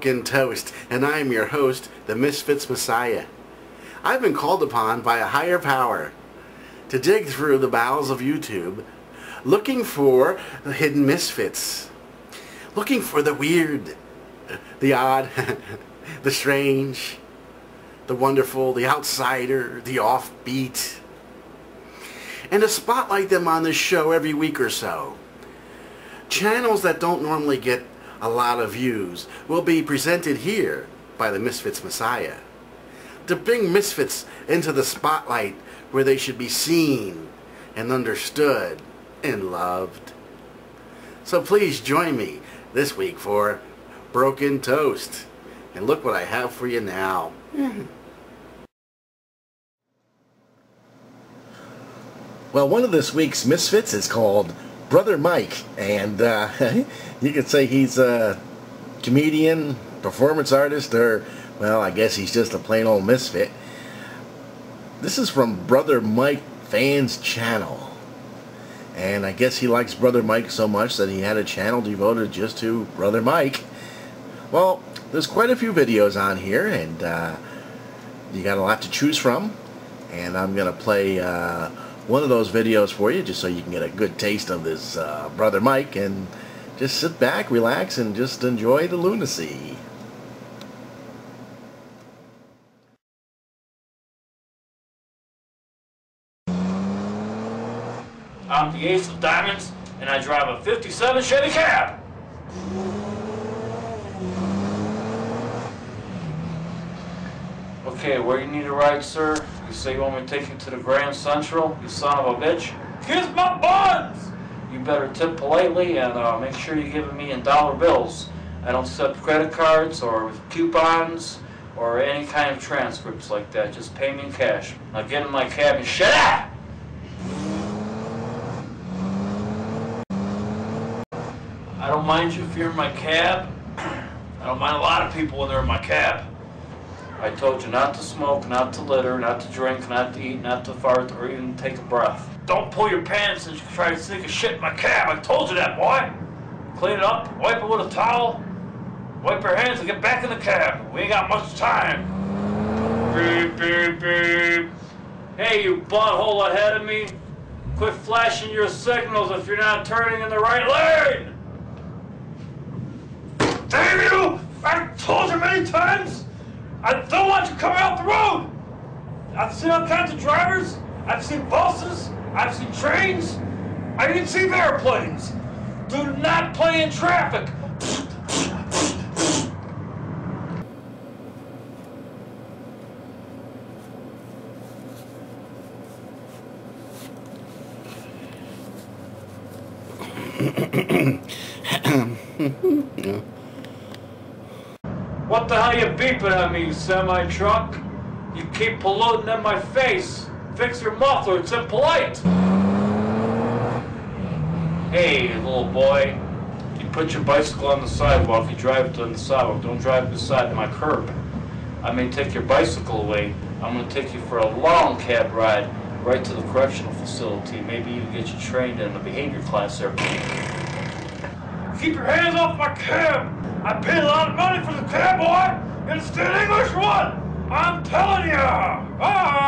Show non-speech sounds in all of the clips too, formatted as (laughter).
Broken Toast, and I am your host, the Misfits Messiah. I've been called upon by a higher power to dig through the bowels of YouTube looking for the hidden misfits, looking for the weird, the odd, (laughs) the strange, the wonderful, the outsider, the offbeat, and to spotlight them on this show every week or so. Channels that don't normally get a lot of views will be presented here by the Misfits Messiah. To bring misfits into the spotlight where they should be seen and understood and loved. So please join me this week for Broken Toast. And look what I have for you now. (laughs) Well, one of this week's Misfits is called Brother Mike, and uh, (laughs) you could say he's a comedian, performance artist, or, well, I guess he's just a plain old misfit. This is from Brother Mike Fans Channel. And I guess he likes Brother Mike so much that he had a channel devoted just to Brother Mike. Well, there's quite a few videos on here, and uh, you got a lot to choose from. And I'm going to play uh, one of those videos for you just so you can get a good taste of this uh, Brother Mike and just sit back, relax, and just enjoy the lunacy. I'm the ace of diamonds, and I drive a 57 Chevy cab. Okay, where you need a ride, sir? You say you want me to take you to the Grand Central, you son of a bitch? Kiss my buns! You better tip politely and uh, make sure you're giving me in dollar bills. I don't accept credit cards or coupons or any kind of transcripts like that. Just pay me in cash. Now get in my cab and shut up! I don't mind you if you're in my cab. (clears throat) I don't mind a lot of people when they're in my cab. I told you not to smoke, not to litter, not to drink, not to eat, not to fart, or even take a breath. Don't pull your pants and try to sneak a shit in my cab. I told you that, boy. Clean it up, wipe it with a towel, wipe your hands and get back in the cab. We ain't got much time. Beep, beep, beep. Hey, you butthole ahead of me. Quit flashing your signals if you're not turning in the right lane. Damn you! I've told you many times! I don't want you coming off the road! I've seen all kinds of drivers, I've seen buses, I've seen trains, I even seen airplanes. Do not play in traffic! (clears throat) the hell you beeping at me, you semi-truck? You keep polluting in my face. Fix your muffler, it's impolite. Hey, little boy. You put your bicycle on the sidewalk, you drive it on the sidewalk. Don't drive beside my curb. I may take your bicycle away. I'm gonna take you for a long cab ride right to the correctional facility. Maybe even get you trained in the behavior class there. Keep your hands off my cab! I paid a lot of money for the cab, boy! You understand English one! I'm telling you! Ah!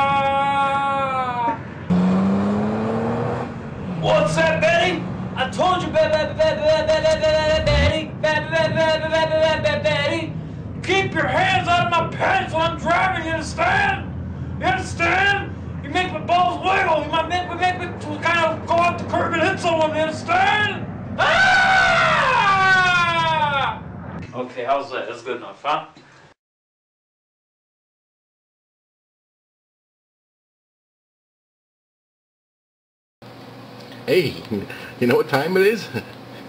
What's that, Betty? I told you, Betty, Betty, keep your hands out of my pants while I'm driving, you understand? You understand? You make my balls wiggle, you might make, make me kind of go off the curb and hit someone, you understand? Ah! Okay, how's that? That's good enough, huh? Hey, you know what time it is?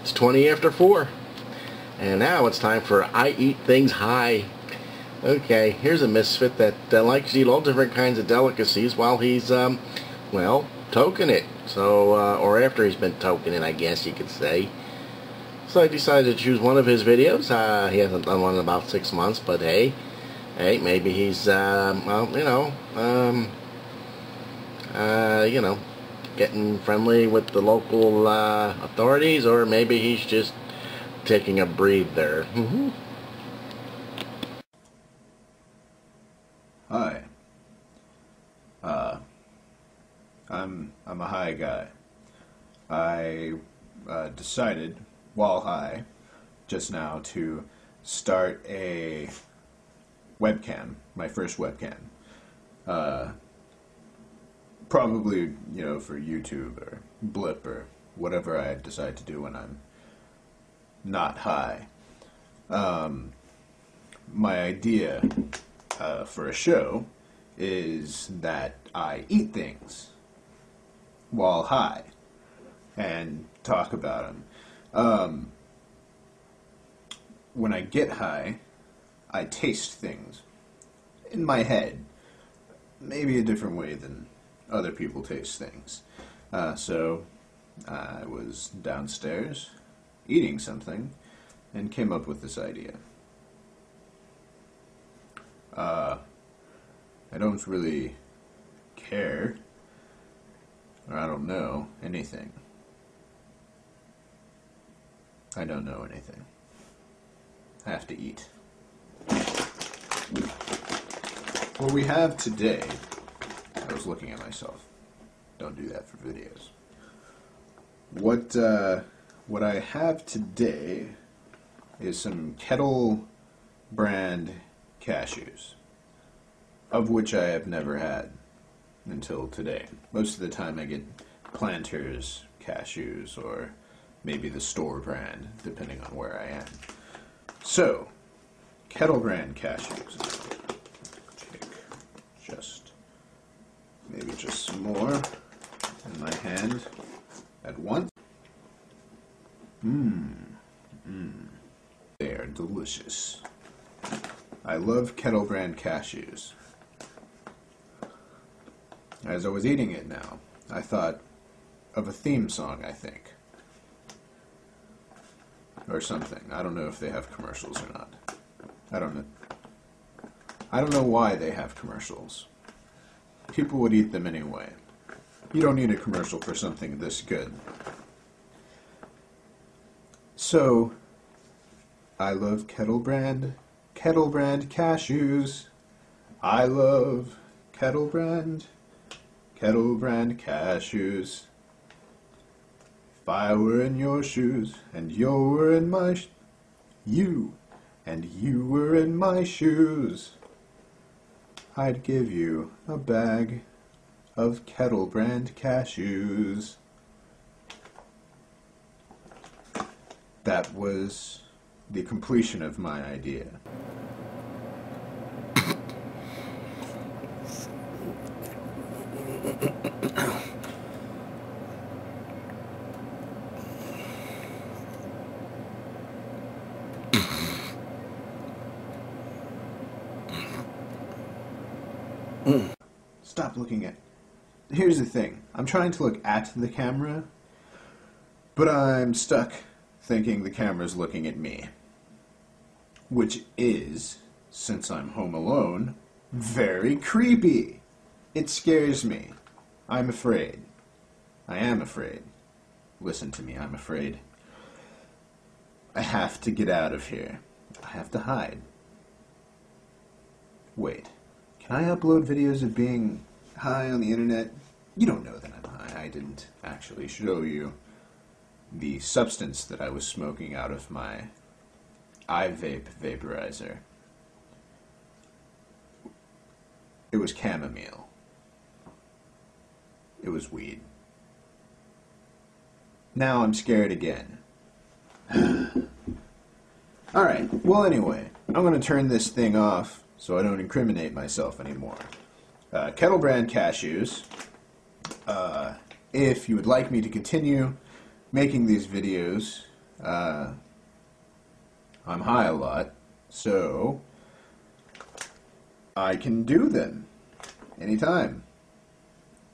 It's 20 after 4. And now it's time for I Eat Things High. Okay, here's a misfit that uh, likes to eat all different kinds of delicacies while he's, um, well, toking it. So, uh, or after he's been toking it, I guess you could say. So I decided to choose one of his videos. Uh, he hasn't done one in about six months, but hey, hey, maybe he's, uh, well, you know, um, uh, you know, getting friendly with the local uh, authorities, or maybe he's just taking a breather. Mm-hmm. Hi. Uh, I'm I'm a high guy. I uh, decided while high, just now to start a webcam, my first webcam. Uh, probably, you know, for YouTube or Blip or whatever I decide to do when I'm not high. Um, my idea uh, for a show is that I eat things while high and talk about them. Um, when I get high, I taste things in my head, maybe a different way than other people taste things. Uh, so I was downstairs eating something and came up with this idea. Uh, I don't really care, or I don't know anything. I don't know anything. I have to eat. What we have today, I was looking at myself. Don't do that for videos. What uh, what I have today is some Kettle brand cashews, of which I have never had until today. Most of the time, I get Planters cashews or maybe the store brand, depending on where I am. So, Kettle brand cashews. Take just maybe just some more in my hand at once. Mmm. Mmm. They are delicious. I love Kettle brand cashews. As I was eating it now, I thought of a theme song, I think. Or something. I don't know if they have commercials or not. I don't know. I don't know why they have commercials. People would eat them anyway. You don't need a commercial for something this good. So, I love Kettle Brand, Kettle Brand cashews. I love Kettle Brand, Kettle Brand cashews. If I were in your shoes, and you were in my you, and you were in my shoes, I'd give you a bag of Kettle Brand cashews. That was the completion of my idea. (laughs) Hmm. Stop looking at. Here's the thing I'm trying to look at the camera, but I'm stuck thinking the camera's looking at me. Which is, since I'm home alone, very creepy. It scares me. I'm afraid. I am afraid. Listen to me, I'm afraid. I have to get out of here. I have to hide. Wait, can I upload videos of being high on the internet? You don't know that I'm high. I didn't actually show you the substance that I was smoking out of my iVape vaporizer. It was chamomile. It was weed. Now I'm scared again. (sighs) Alright, well, anyway, I'm going to turn this thing off so I don't incriminate myself anymore. Uh, Kettle brand cashews. Uh, if you would like me to continue making these videos, uh, I'm high a lot, so I can do them anytime.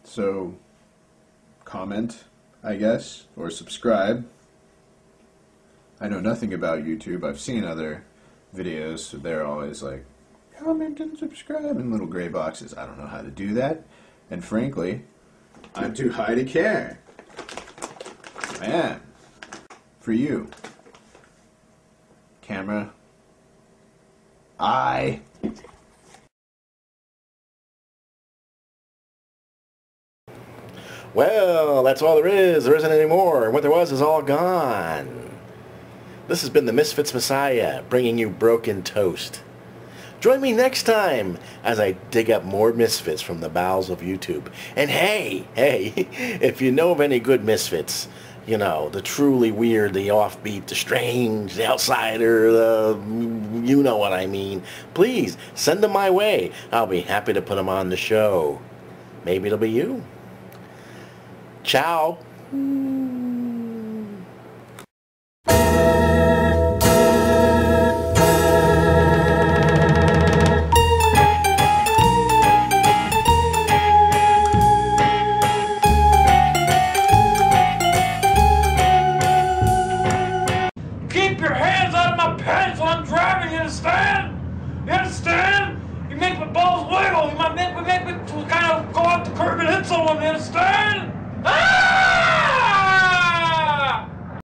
So, comment, I guess, or subscribe. I know nothing about YouTube. I've seen other videos, so they're always like, comment and subscribe in little gray boxes. I don't know how to do that. And frankly, I'm too high to care. Am. For you. Camera. I. Well, that's all there is. There isn't any more. And what there was is all gone. This has been the Misfits Messiah, bringing you Broken Toast. Join me next time as I dig up more misfits from the bowels of YouTube. And hey, hey, (laughs) if you know of any good misfits, you know, the truly weird, the offbeat, the strange, the outsider, the, you know what I mean, please send them my way. I'll be happy to put them on the show. Maybe it'll be you. Ciao.